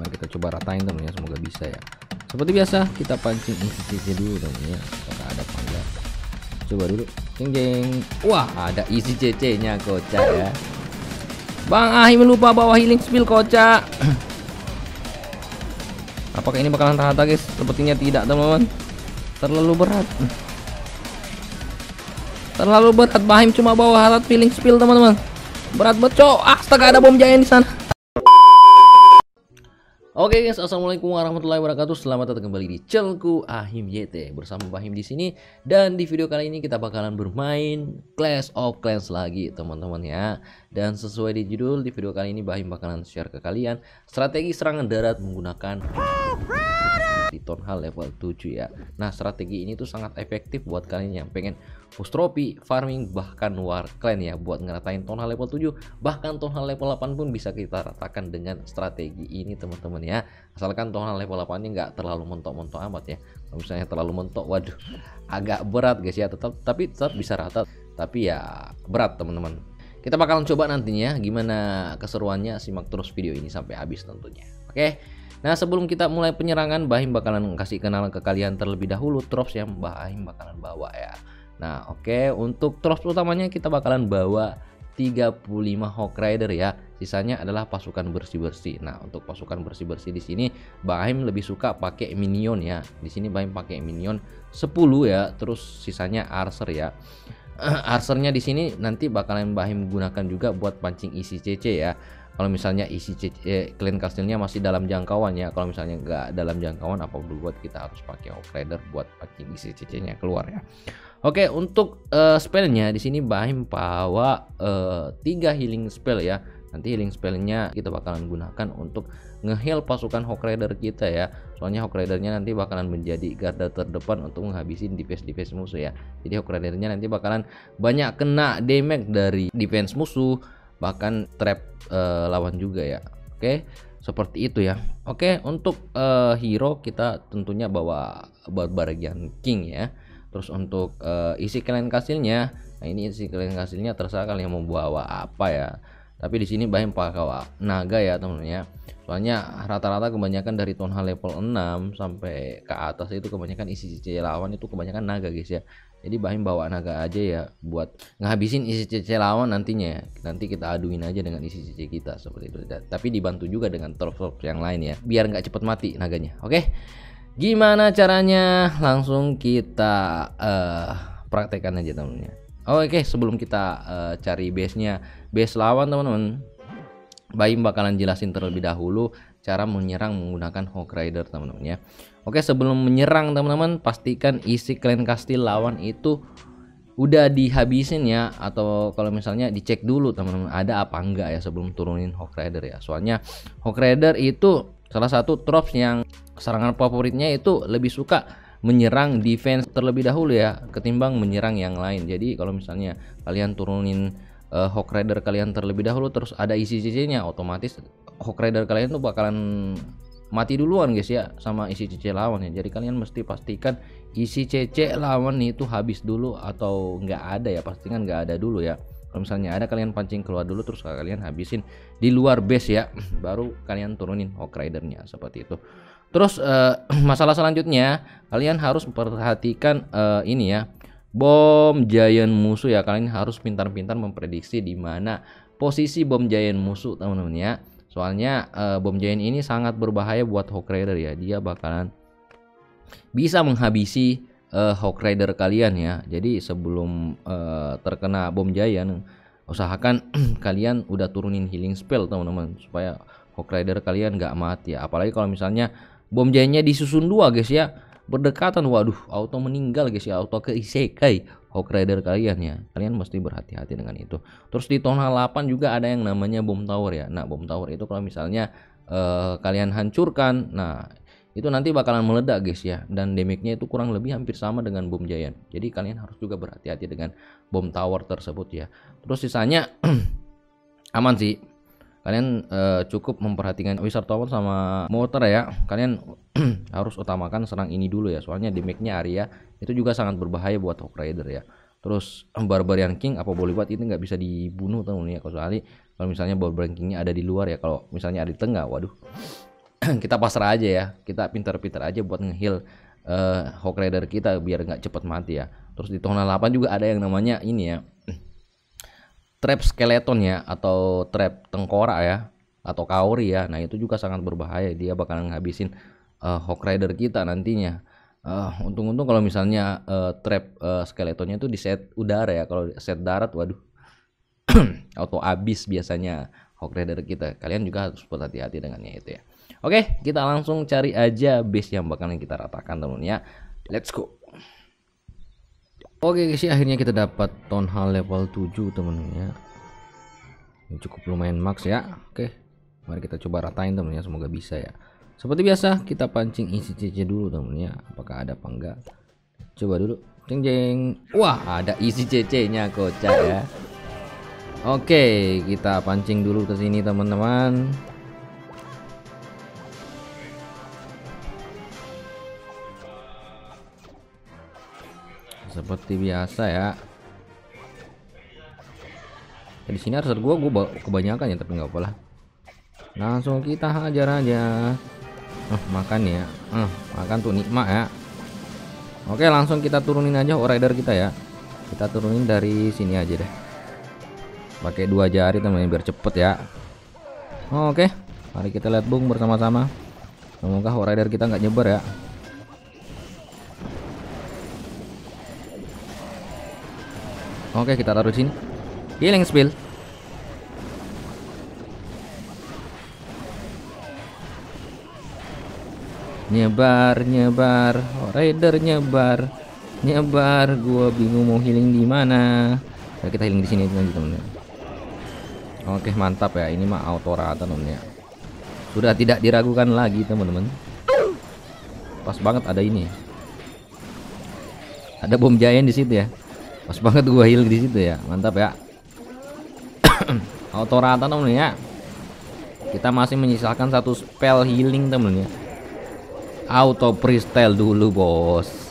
Nah, kita coba ratain teman ya, semoga bisa ya. Seperti biasa, kita pancing ICC dulu teman ya. Apakah ada apa? Coba dulu. Jeng jeng. Wah, ada isi CC-nya kocak ya. Bang Ahim lupa bawa healing spill kocak. Apakah ini bakalan rata guys? Sepertinya tidak teman-teman. Terlalu berat. Terlalu berat Bahim cuma bawa harat healing spill teman-teman. Berat beco. Astaga ada bom giant di sana. Oke guys, assalamualaikum warahmatullahi wabarakatuh. Selamat datang kembali di channelku Ahim YT bersama Bahim di sini. Dan di video kali ini kita bakalan bermain Clash of Clans lagi teman-teman ya. Dan sesuai di judul di video kali ini Bahim bakalan share ke kalian strategi serangan darat menggunakan di Town Hall level 7 ya. Nah, strategi ini tuh sangat efektif buat kalian yang pengen push trophy, farming, bahkan war clan ya buat ngeratain Town Hall level 7, bahkan Town Hall level 8 pun bisa kita ratakan dengan strategi ini teman-teman ya. Asalkan Town Hall level 8 nya nggak terlalu mentok-mentok amat ya. Kalau misalnya terlalu mentok, waduh, agak berat guys ya. Tetap tapi tetap bisa rata, tapi ya berat teman-teman. Kita bakalan coba nantinya gimana keseruannya simak terus video ini sampai habis tentunya. Oke. Nah sebelum kita mulai penyerangan Bahim bakalan kasih kenalan ke kalian terlebih dahulu Trops yang Bahim bakalan bawa ya. Nah oke untuk Trops utamanya kita bakalan bawa 35 Hawk Rider ya. Sisanya adalah pasukan bersih-bersih. Nah untuk pasukan bersih-bersih di sini Bahim lebih suka pakai minion ya. Di sini Bahim pakai minion 10 ya terus sisanya archer ya archernya di sini nanti bakalan Bahim gunakan juga buat pancing isi CC ya. Kalau misalnya isi eh, clan castle-nya masih dalam jangkauan ya. Kalau misalnya nggak dalam jangkauan apa buat kita harus pakai rider buat pakai isi CC-nya keluar ya. Oke untuk uh, spellnya di sini Bahim bawa uh, tiga healing spell ya. Nanti healing spellnya kita bakalan gunakan untuk ngeheal pasukan Hawk Rider kita ya. Soalnya Hawk Ridernya nanti bakalan menjadi garda terdepan untuk menghabisin defense defense musuh ya. Jadi Hawk Ridernya nanti bakalan banyak kena damage dari defense musuh bahkan trap uh, lawan juga ya. Oke seperti itu ya. Oke untuk uh, hero kita tentunya bawa barbarian king ya. Terus untuk uh, isi kalian kasihnya nah ini isi kalian kasihnya terserah kalian mau bawa apa ya tapi di sini bahan pakai naga ya teman-teman ya soalnya rata-rata kebanyakan dari tonal level 6 sampai ke atas itu kebanyakan isi CC lawan itu kebanyakan naga guys ya. Jadi Bahim bawa naga aja ya buat ngabisin isi CC lawan nantinya. Nanti kita aduin aja dengan isi CC kita seperti itu. Tapi dibantu juga dengan trop-trop yang lain ya biar nggak cepet mati naganya oke? Gimana caranya? Langsung kita uh, praktekkan aja teman-teman oke sebelum kita uh, cari base nya base lawan teman-teman. Bahim bakalan jelasin terlebih dahulu cara menyerang menggunakan Hawk Rider teman-teman ya. Oke sebelum menyerang teman-teman pastikan isi clan kastil lawan itu udah dihabisin ya. Atau kalau misalnya dicek dulu teman-teman ada apa enggak ya sebelum turunin Hawk Rider ya. Soalnya Hawk Rider itu salah satu trops yang serangan favoritnya itu lebih suka menyerang defense terlebih dahulu ya ketimbang menyerang yang lain. Jadi kalau misalnya kalian turunin uh, Hawk Rider kalian terlebih dahulu terus ada isi nya otomatis Hawk Rider kalian tuh bakalan mati duluan guys ya sama isi CC lawan ya jadi kalian mesti pastikan isi CC lawan itu habis dulu atau nggak ada ya pastikan nggak ada dulu ya. Kalau misalnya ada kalian pancing keluar dulu terus kalian habisin di luar base ya. Baru kalian turunin Hawk Ridernya seperti itu terus uh, masalah selanjutnya kalian harus memperhatikan uh, ini ya bom giant musuh ya kalian harus pintar-pintar memprediksi di mana posisi bom giant musuh teman-teman ya Soalnya uh, bom giant ini sangat berbahaya buat Hawk Rider ya. Dia bakalan bisa menghabisi uh, Hawk Rider kalian ya. Jadi sebelum uh, terkena bom giant usahakan kalian udah turunin healing spell teman-teman supaya Hawk Rider kalian nggak mati ya. Apalagi kalau misalnya bom giantnya disusun dua guys ya. Berdekatan. Waduh auto meninggal guys ya. Auto ke isekai Hawk Rider kalian ya. Kalian mesti berhati-hati dengan itu. Terus di tonal 8 juga ada yang namanya bom tower ya. Nah bom tower itu kalau misalnya uh, kalian hancurkan nah itu nanti bakalan meledak guys ya. Dan damage-nya itu kurang lebih hampir sama dengan bom giant. Jadi kalian harus juga berhati-hati dengan bom tower tersebut ya. Terus sisanya aman sih kalian uh, cukup memperhatikan wizard tower sama motor ya. Kalian harus utamakan serang ini dulu ya soalnya damage-nya area itu juga sangat berbahaya buat Hawk Rider ya. Terus Barbarian King apa boleh buat ini nggak bisa dibunuh teman ya kecuali kalau misalnya Barbarian Kingnya ada di luar ya kalau misalnya ada di tengah waduh. Kita pasrah aja ya kita pintar-pintar aja buat ngeheal uh, Hawk Rider kita biar nggak cepet mati ya. Terus di Tona 8 juga ada yang namanya ini ya trap skeleton ya atau trap tengkorak ya atau kauri ya. Nah itu juga sangat berbahaya. Dia bakalan ngabisin uh, Hawk Rider kita nantinya. Uh, untung-untung kalau misalnya uh, trap uh, skeletonnya itu di set udara ya. Kalau set darat waduh. Auto abis biasanya Hawk Rider kita. Kalian juga harus berhati-hati dengannya itu ya. Oke kita langsung cari aja base yang bakalan kita ratakan teman ya. Let's go Oke guys, akhirnya kita dapat Town Hall level 7 teman-teman ya. Ini cukup lumayan max ya. Oke. Mari kita coba ratain teman ya, semoga bisa ya. Seperti biasa, kita pancing isi CC dulu teman ya. Apakah ada apa enggak? Coba dulu. Jeng jeng. Wah, ada isi CC-nya kocak ya. Oke, kita pancing dulu ke sini teman-teman. Seperti biasa ya. Di sini harus gua gua kebanyakan ya tapi nggak apa-apa langsung kita hajar aja. Uh, makan ya. Uh, makan tuh nikmat ya. Oke langsung kita turunin aja rider kita ya. Kita turunin dari sini aja deh. Pakai dua jari teman biar cepet ya. Oke mari kita lihat bung bersama-sama. Semoga rider kita nggak nyebar ya Oke, kita taruh sini. Healing spill. Nyebar, nyebar, rider nyebar. Nyebar, gua bingung mau healing di mana. Ya, kita healing di sini nanti teman-teman. Oke, mantap ya. Ini mah auto rata teman ya. Sudah tidak diragukan lagi, teman-teman. Pas banget ada ini. Ada bom giant di situ ya. Pas banget gua heal di situ ya. Mantap ya. Auto rata temen ya. Kita masih menyisakan satu spell healing temen ya. Auto freestyle dulu, Bos.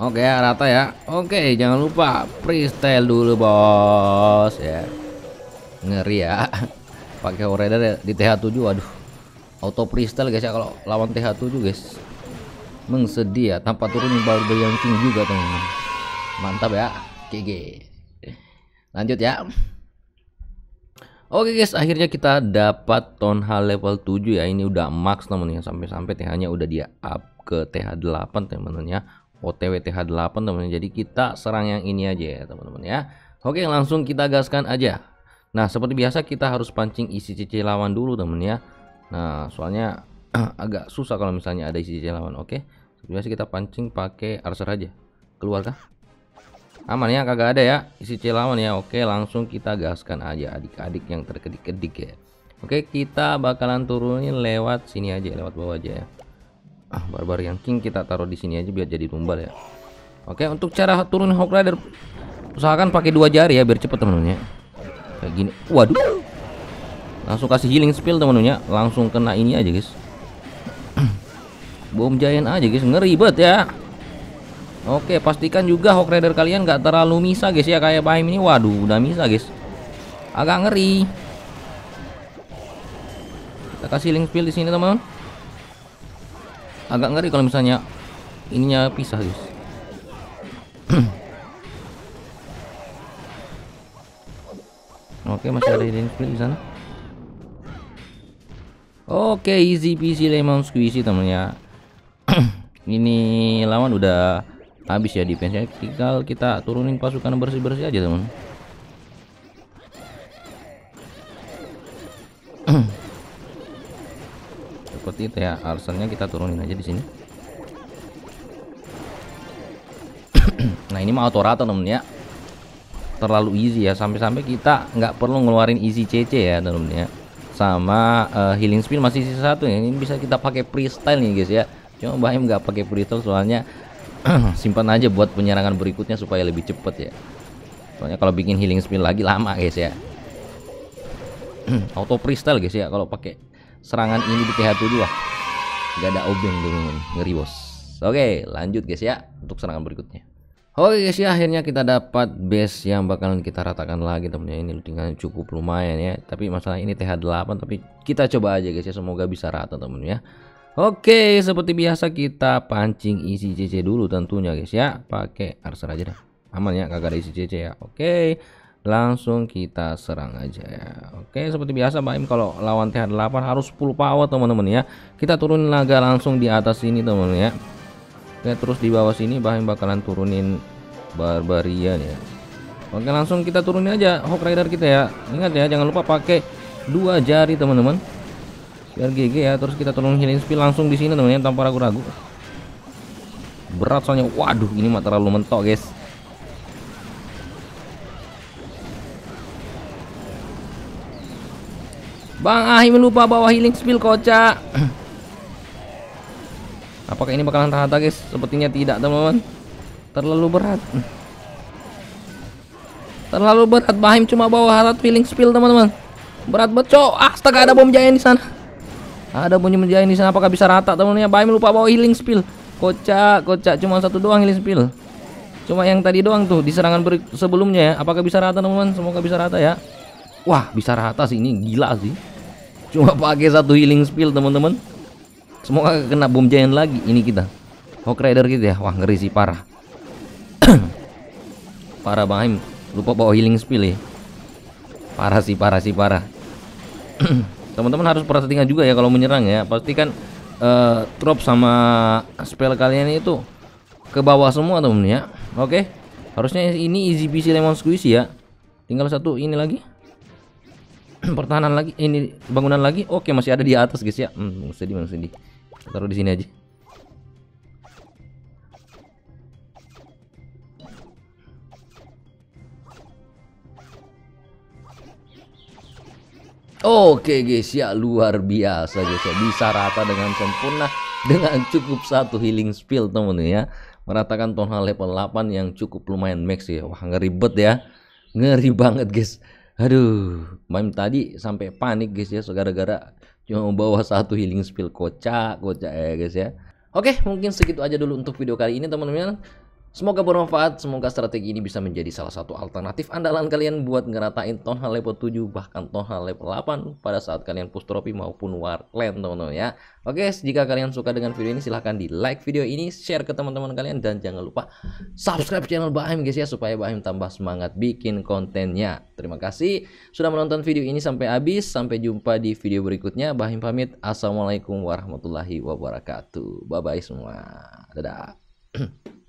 Oke ya rata ya Oke jangan lupa freestyle dulu bos ya Ngeri ya Pakai Orader ya, di TH7 Waduh auto freestyle guys ya kalau lawan TH7 guys mengsedih ya tanpa turun baru yang tinggi juga teman-teman mantap ya GG lanjut ya Oke guys, akhirnya kita dapat Tonha level 7 ya. Ini udah max teman-teman ya. Sampai-sampai TH-nya udah dia up ke TH8 teman-teman ya. OTW TH8 teman-teman. Jadi kita serang yang ini aja ya teman-teman ya. Oke, langsung kita gaskan aja. Nah, seperti biasa kita harus pancing isi CC lawan dulu teman ya. Nah, soalnya agak susah kalau misalnya ada isi lawan. Oke. Biasa kita pancing pakai archer aja. Keluar kah? Aman ya, kagak ada ya isi lawan ya. Oke, langsung kita gaskan aja adik-adik yang terkedik-kedik ya. Oke, kita bakalan turunin lewat sini aja, lewat bawah aja ya. Ah, barbar yang king kita taruh di sini aja biar jadi tumbal ya. Oke, untuk cara turun Hawk Rider usahakan pakai dua jari ya biar cepet teman-teman ya. Kayak gini. Waduh langsung kasih healing spill teman-teman langsung kena ini aja guys. Bom giant aja guys. Ngeri banget ya. Oke pastikan juga Hawk Rider kalian gak terlalu misa guys ya. Kayak Baim ini waduh udah misa guys. Agak ngeri. Kita kasih link spill di sini teman agak ngeri kalau misalnya ininya pisah guys. Oke masih ada link spill di sana Oke, easy peasy lemon squeezy temennya. Ini lawan udah habis ya defense-nya. Tinggal kita turunin pasukan bersih-bersih aja, teman. Seperti itu ya, arsennya kita turunin aja di sini. nah, ini mah auto rata, temen ya. Terlalu easy ya, sampai-sampai kita nggak perlu ngeluarin easy CC ya, temen ya sama uh, healing spin masih sisa satu ya. Ini bisa kita pakai freestyle nih guys ya. Cuma Bahim nggak pakai freestyle soalnya simpan aja buat penyerangan berikutnya supaya lebih cepet ya. Soalnya kalau bikin healing spin lagi lama guys ya. Auto freestyle guys ya kalau pakai serangan ini di TH7 wah. Gak ada obeng tuh ngeri bos. Oke, lanjut guys ya untuk serangan berikutnya. Oke guys ya akhirnya kita dapat base yang bakalan kita ratakan lagi temennya. Ini tinggal cukup lumayan ya. Tapi masalah ini TH8 tapi kita coba aja guys ya. Semoga bisa rata temen ya. Oke seperti biasa kita pancing isi CC dulu tentunya guys ya. Pakai arser aja deh aman ya. Kagak ada isi CC ya. Oke langsung kita serang aja ya. Oke seperti biasa Baim kalau lawan TH8 harus 10 power teman-teman ya. Kita turunin laga langsung di atas sini teman ya Oke terus di bawah sini Bahim bakalan turunin Barbarian ya. Oke langsung kita turunin aja Hawk Rider kita ya. Ingat ya jangan lupa pakai dua jari teman-teman. Biar GG ya Terus kita turunin healing speed langsung di sini teman-teman Tanpa ragu-ragu. Berat soalnya. Waduh ini mah terlalu mentok guys. Bang Ahim lupa bawa healing spill kocak Apakah ini bakalan rata guys? Sepertinya tidak teman-teman. Terlalu berat. Terlalu berat Bahim. Cuma bawa harat feeling spill teman-teman. Berat beco Astaga ada bom giant di sana. Ada bom giant di sana. Apakah bisa rata teman-teman? Bahim lupa bawa healing spill. Kocak kocak. Cuma satu doang healing spill. Cuma yang tadi doang tuh di serangan sebelumnya ya. Apakah bisa rata teman-teman? Semoga bisa rata ya. Wah bisa rata sih ini. Gila sih. Cuma pakai satu healing spill teman-teman Semoga kena bom giant lagi ini kita. Hawk Rider gitu ya. Wah, ngeri sih parah. parah Bang Lupa bawa healing spill ya. Parah sih, parah sih, parah. Teman-teman harus perhatikan juga ya kalau menyerang ya. Pastikan uh, drop sama spell kalian itu ke bawah semua teman ya. Oke. Harusnya ini easy peasy lemon squeezy ya. Tinggal satu ini lagi. pertahanan lagi ini bangunan lagi. Oke masih ada di atas guys ya. Hmm, sedih sedih taruh di sini aja. Oke guys ya. Luar biasa guys ya. Bisa rata dengan sempurna dengan cukup satu healing spill temen ya. Meratakan tonal level 8 yang cukup lumayan max ya. Wah ngeribet ya. Ngeri banget guys aduh main tadi sampai panik guys ya gara-gara cuma bawa satu healing spill kocak kocak ya guys ya. Oke mungkin segitu aja dulu untuk video kali ini teman-teman Semoga bermanfaat, semoga strategi ini bisa menjadi salah satu alternatif andalan kalian buat ngeratain tonhal level 7 bahkan tonhal level 8 pada saat kalian push trophy maupun war clan teman-teman ya. Oke, jika kalian suka dengan video ini silahkan di like video ini, share ke teman-teman kalian dan jangan lupa subscribe channel Bahim guys ya supaya Bahim tambah semangat bikin kontennya. Terima kasih sudah menonton video ini sampai habis. Sampai jumpa di video berikutnya. Bahim pamit. Assalamualaikum warahmatullahi wabarakatuh. Bye bye semua. Dadah.